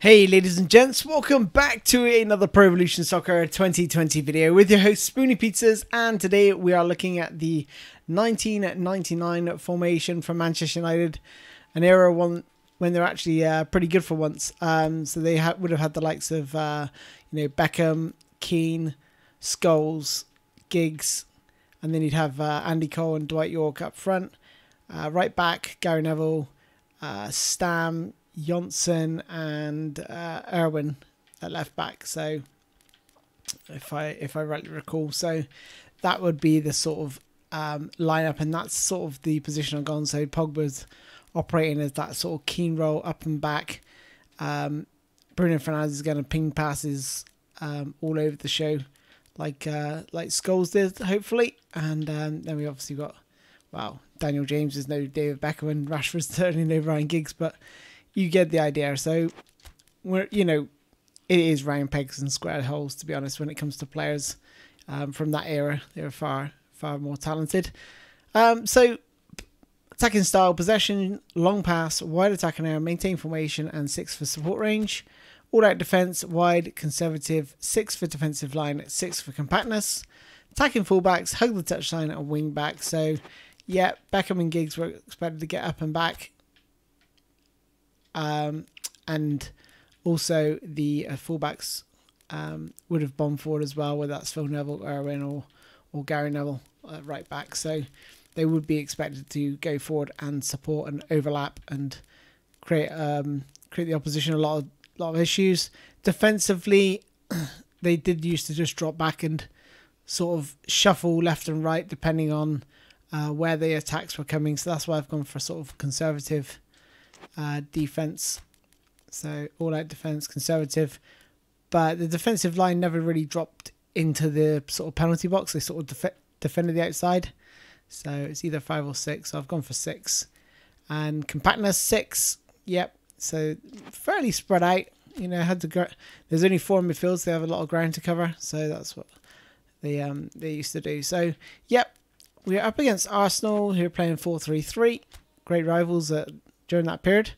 Hey ladies and gents, welcome back to another Pro Evolution Soccer 2020 video with your host Spoony Pizzas and today we are looking at the 1999 formation from Manchester United, an era one when they're actually uh, pretty good for once. Um, so they ha would have had the likes of uh, you know Beckham, Keane, Scholes, Giggs, and then you'd have uh, Andy Cole and Dwight Yorke up front. Uh, right back, Gary Neville, uh, Stam, Johnsen and uh, Irwin at left back. So if I if I rightly recall, so that would be the sort of um, lineup, and that's sort of the position I've gone. So Pogba's operating as that sort of Keane role up and back. Um, Bruno Fernandes is going to ping passes um, all over the show, like uh, like Scholes did, hopefully. And um, then we obviously got, wow, Daniel James is no David Beckham, and Rashford's certainly no Ryan Giggs, but you get the idea. So we're you know it is round pegs and square holes to be honest when it comes to players um, from that era. They were far far more talented. Um, so attacking style, possession, long pass, wide attacking area, maintain formation, and six for support range. All out defense, wide, conservative, six for defensive line, six for compactness. Attacking fullbacks, hug the touchline, and wing back. So, yeah, Beckham and Giggs were expected to get up and back um, and also the uh, fullbacks um, would have bombed forward as well, whether that's Phil Neville, Irwin, or or Gary Neville uh, right back. So they would be expected to go forward and support and overlap and create um, create the opposition a lot of lot of issues. Defensively, they did used to just drop back and sort of shuffle left and right depending on uh, where the attacks were coming. So that's why I've gone for a sort of conservative uh, defense. So all out defense, conservative. But the defensive line never really dropped into the sort of penalty box. They sort of def defended the outside. So it's either five or six. So I've gone for six. And compactness, six. Yep. So fairly spread out. You know, had to go. There's only four midfields. They have a lot of ground to cover. So that's what they um they used to do. So yep, we're up against Arsenal, who are playing four three three. Great rivals at during that period.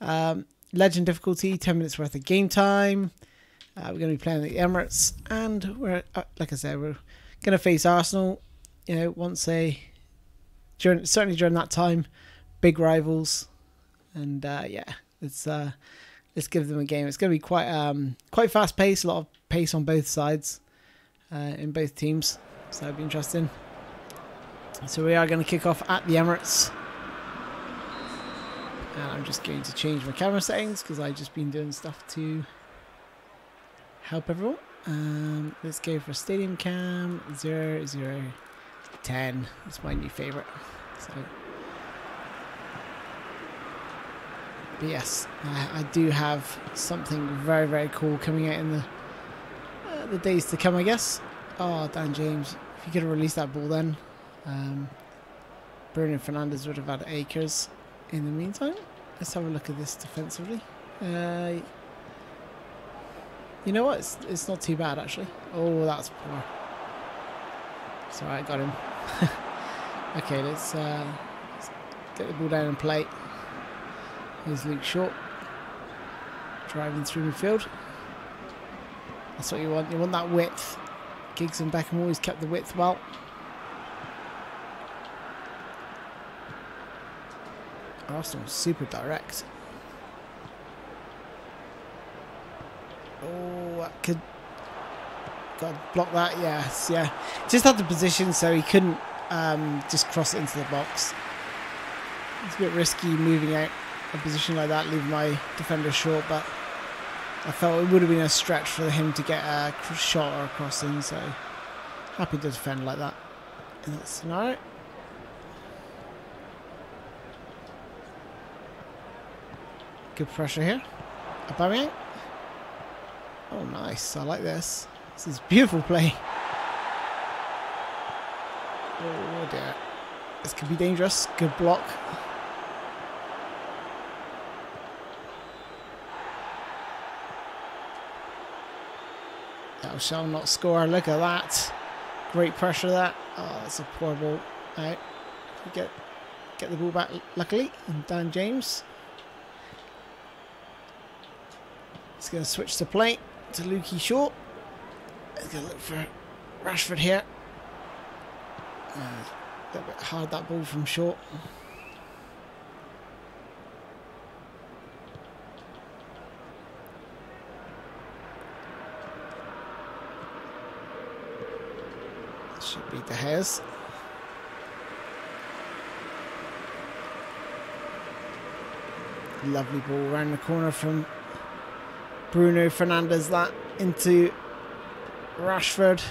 Um, legend difficulty, 10 minutes worth of game time. Uh, we're going to be playing the Emirates, and we're uh, like I said, we're going to face Arsenal. You know, once they during certainly during that time, big rivals, and uh, yeah, let's uh, let's give them a game. It's going to be quite um, quite fast paced, a lot of pace on both sides uh, in both teams, so it'll be interesting. So we are going to kick off at the Emirates. And I'm just going to change my camera settings because I've just been doing stuff to help everyone. Um, let's go for Stadium Cam 0, 0, 0010. It's my new favorite. So, but yes, I, I, do have something very, very cool coming out in the uh, the days to come, I guess. Oh, Dan James, if you could have released that ball then. Um, Bruno Fernandes would have had acres in the meantime. Let's have a look at this defensively. Uh, you know what? It's, it's not too bad, actually. Oh, that's poor. It's alright, got him. okay, let's, uh, let's, get the ball down and play. Here's Luke Shaw. Driving through midfield. That's what you want. You want that width. Giggs and Beckham always kept the width well. Arsenal super direct. Oh, could God block that? Yes, yeah. Just had the position so he couldn't um, just cross it into the box. It's a bit risky moving out a position like that, leaving my defender short, but I felt it would have been a stretch for him to get a shot or a crossing, so happy to defend like that in that scenario. Good pressure here. Aubameyang. Oh, nice. I like this. This is beautiful play. Oh, dear. This could be dangerous. Good block. Thou shall not score. Look at that. Great pressure that. Oh, that's a poor ball. Out. Get, get the ball back, luckily. And Dan James. He's going to switch the play to Lukey Shaw. He's going to look for Rashford here. Uh, a little bit hard that ball from Shaw. Should beat the Hares. Lovely ball around the corner from Bruno Fernandes. That into Rashford.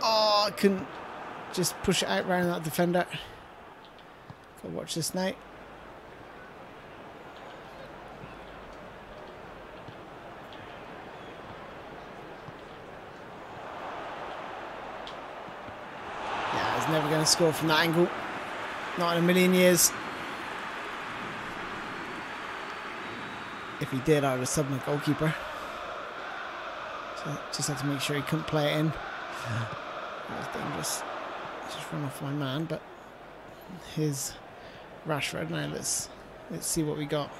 Oh, I couldn't just push it out around that defender. Go watch this now. Yeah, he's never going to score from that angle. Not in a million years. If he did, I would have subbed the goalkeeper. So just had to make sure he couldn't play it in. That was dangerous. Just run off my man, but his Rashford. Now let's let's see what we got.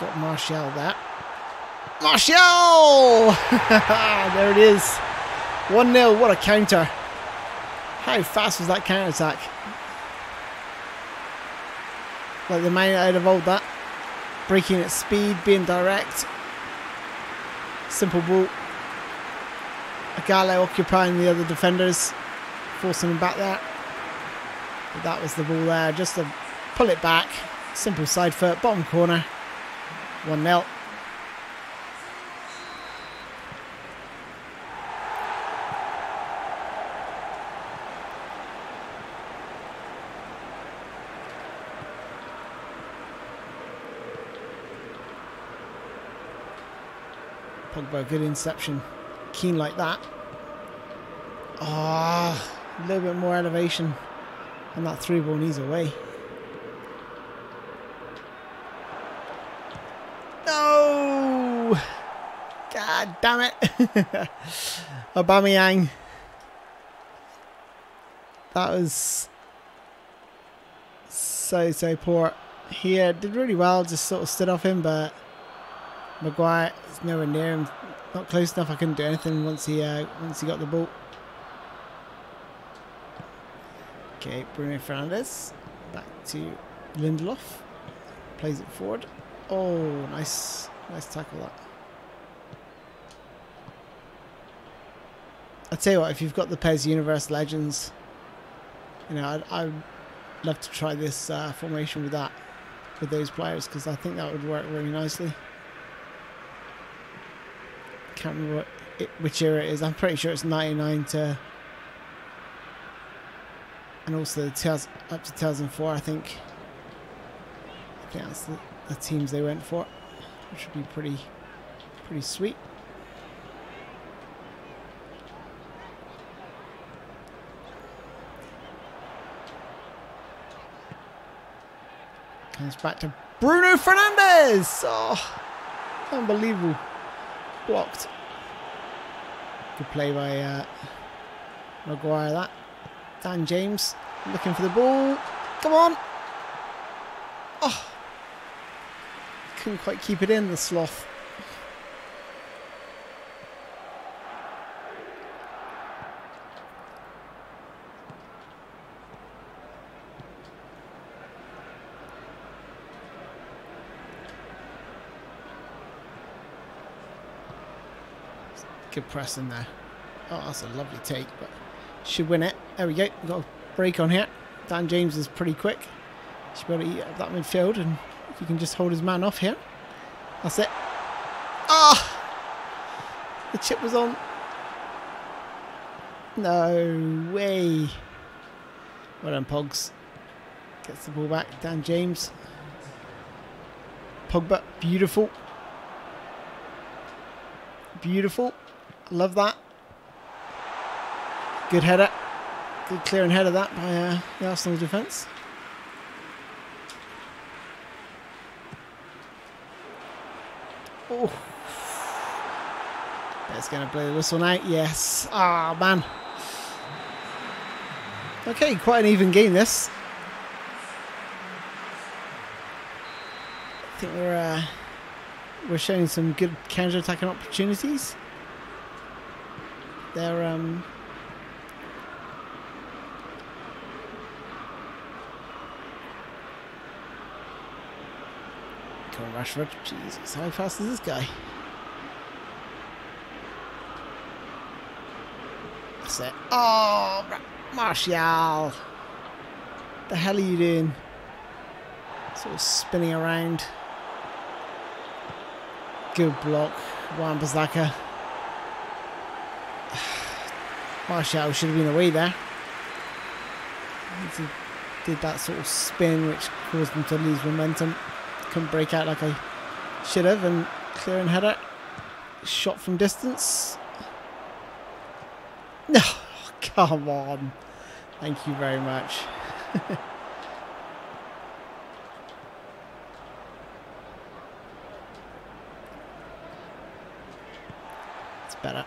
Got Martial there. Martial! there it is. 1 0. What a counter. How fast was that counter attack? Like the Man United of old that. Breaking at speed, being direct. Simple ball. Ighalo occupying the other defenders, forcing him back there. But that was the ball there, just to pull it back. Simple side foot, bottom corner. 1 0. Pogba, good inception. Keane like that. Ah, oh, a little bit more elevation. And that through ball needs away. No! God damn it. Aubameyang. That was so, so poor. He uh, did really well, just sort of stood off him, but Maguire is nowhere near him. Not close enough. I couldn't do anything once he uh, once he got the ball. Okay, Bruno Fernandes back to Lindelof. Plays it forward. Oh, nice, nice tackle that. I tell you what, if you've got the PES Universe Legends, you know, I'd, I'd love to try this uh, formation with that, with those players, because I think that would work really nicely can't remember what it, which era it is. I'm pretty sure it's 99 to, and also 2000, up to 2004. I think. I think that's the, the teams they went for, which would be pretty, pretty sweet. Comes back to Bruno Fernandes. Oh, unbelievable blocked. Good play by uh, Maguire that. Dan James looking for the ball. Come on. Oh. Couldn't quite keep it in, the sloth. Good press in there. Oh, that's a lovely take, but should win it. There we go. We've got a break on here. Dan James is pretty quick. Should be able to eat up that midfield, and if he can just hold his man off here. That's it. Ah! Oh, the chip was on. No way. Well done, Pogs. Gets the ball back. Dan James. Pogba, beautiful. Beautiful. Love that. Good header. Good clear and header that by uh, the Arsenal defence. Oh. That's going to blow the whistle now. Yes. Ah, oh, man. Okay, quite an even game this. I think we're uh, we're showing some good counter-attacking opportunities. They're um, Come on, Rashford. Jesus, how fast is this guy? That's it. Oh, Martial. The hell are you doing? Sort of spinning around. Good block. Wan Bissaka. Martial should have been away there. He did that sort of spin which caused him to lose momentum. Couldn't break out like I should have and clearing header. Shot from distance. No, oh, come on. Thank you very much. it's better.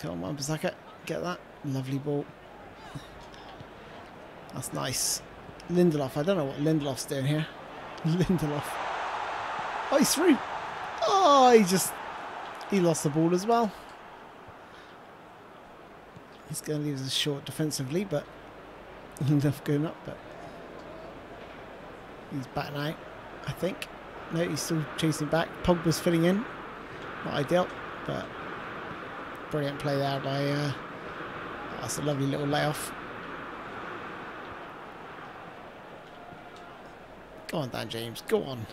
Come on, Bissaka. Get that. Lovely ball. That's nice. Lindelof. I don't know what Lindelof's doing here. Lindelof. Oh, he's through. Oh, he just... He lost the ball as well. He's going to leave us short defensively, but enough going up, but he's back now, I think. No, he's still chasing back. Pogba's filling in. Not ideal, but brilliant play there by. Uh, that's a lovely little layoff. Go on, Dan James. Go on.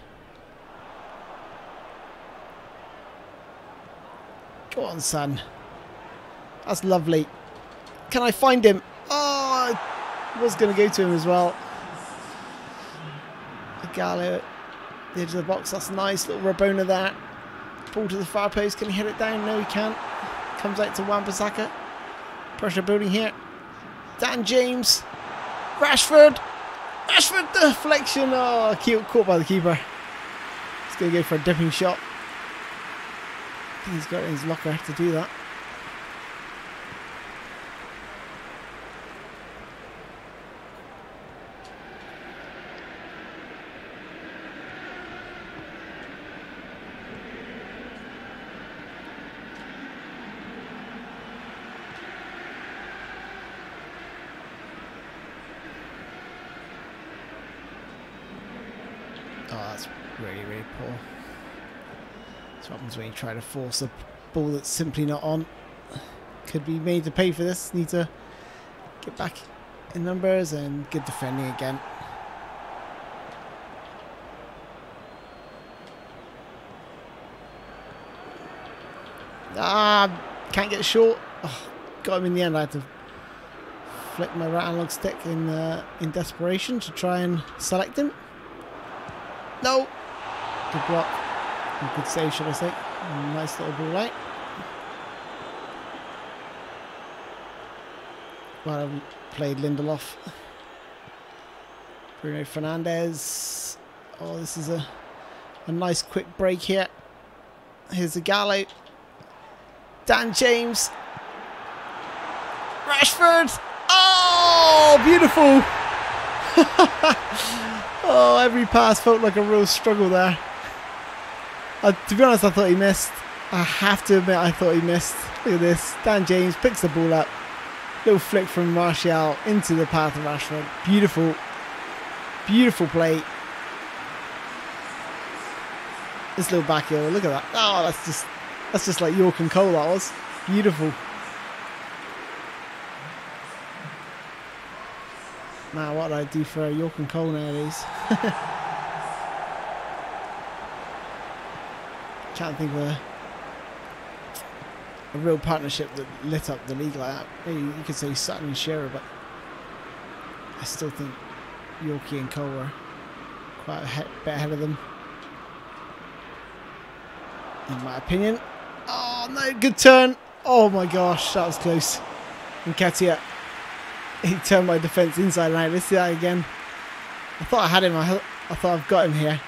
Go on, son. That's lovely. Can I find him? Oh, I was going to go to him as well. Ighalo, the edge of the box. That's nice. Little Rabona there. Ball to the far post. Can he hit it down? No, he can't. Comes out to Wan-Bissaka. Pressure building here. Dan James. Rashford. Rashford deflection. Oh, caught by the keeper. He's going to go for a dipping shot. He's got in his locker to do that. Oh, that's really, really poor. That's what happens when you try to force a ball that's simply not on. Could be made to pay for this. Need to get back in numbers and good defending again. Ah, can't get short. Oh, got him in the end. I had to flick my right analog stick in uh, in desperation to try and select him. No. Good block. Good save, should I say. Nice little ball right. Well, I've played Lindelof. Bruno Fernandes. Oh, this is a, a nice quick break here. Here's the Ighalo. Dan James. Rashford. Oh, beautiful. Oh, every pass felt like a real struggle there. Uh, to be honest, I thought he missed. I have to admit, I thought he missed. Look at this. Dan James picks the ball up. Little flick from Martial into the path of Rashford. Beautiful. Beautiful play. This little back heel. Look at that. Oh, that's just that's just like Yorke and Cole. That was beautiful. Now, what I do for Yorke and Cole nowadays? Can't think of a, a real partnership that lit up the league like that. Maybe you could say Sutton and Shearer, but I still think Yorkie and Cole were quite a bit ahead of them. In my opinion. Oh no, good turn. Oh my gosh, that was close. And Katia he turned my defence inside and out. Let's see that again. I thought I had him. I, I thought I've got him here.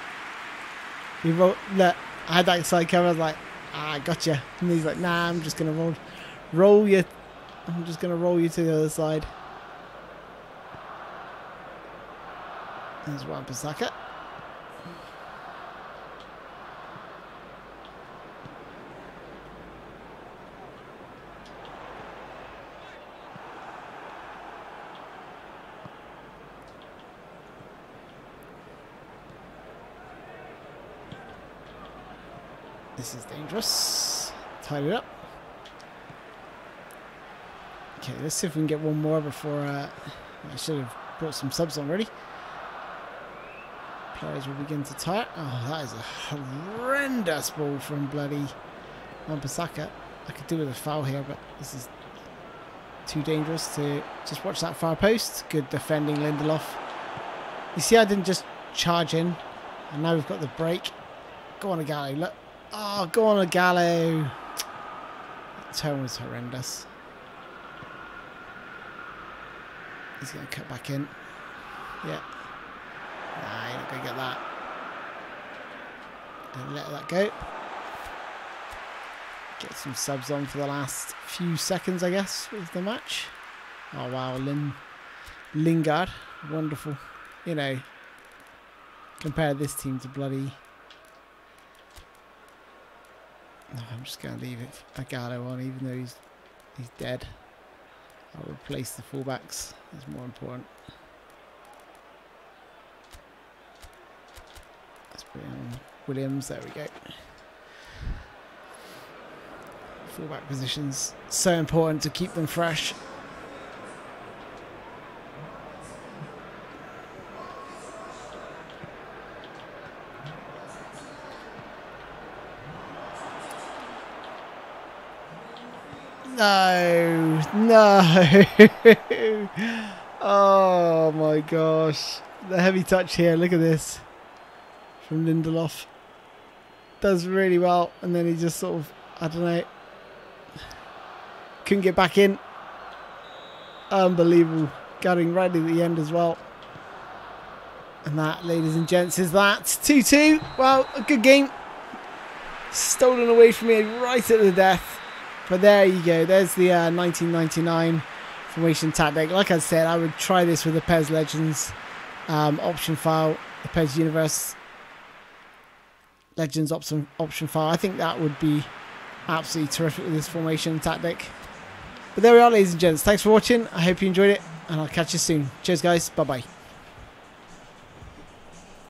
He wrote, look, I had that side cover. I was like, ah, I got you. And he's like, nah, I'm just going to roll, roll you. I'm just going to roll you to the other side. There's Wan-Bissaka. This is dangerous. Tidy it up. Okay, let's see if we can get one more before... Uh, I should have brought some subs on already. Players will begin to tire. Oh, that is a horrendous ball from bloody Wan-Bissaka. I could do with a foul here, but this is too dangerous to just watch that far post. Good defending Lindelof. You see I didn't just charge in. And now we've got the break. Go on, Ighalo. Look. Oh, go on, Ighalo. That tone was horrendous. He's going to cut back in. Yeah. Nah, you're not going to get that. Don't let that go. Get some subs on for the last few seconds, I guess, of the match. Oh, wow. Lin Lingard. Wonderful. You know, compare this team to bloody... I'm just going to leave it Ighalo on, even though he's he's dead. I'll replace the fullbacks. It's more important. Let's put in Williams. There we go. Fullback positions so important to keep them fresh. No, no. oh my gosh. The heavy touch here. Look at this. From Lindelof. Does really well. And then he just sort of, I don't know. Couldn't get back in. Unbelievable. Gutting right at the end as well. And that, ladies and gents, is that. 2-2. Well, a good game. Stolen away from me right at the death. But there you go. There's the uh, 1999 formation tactic. Like I said, I would try this with the PES Legends um, option file, the PES Universe Legends option option file. I think that would be absolutely terrific with this formation tactic. But there we are, ladies and gents. Thanks for watching. I hope you enjoyed it, and I'll catch you soon. Cheers, guys. Bye bye.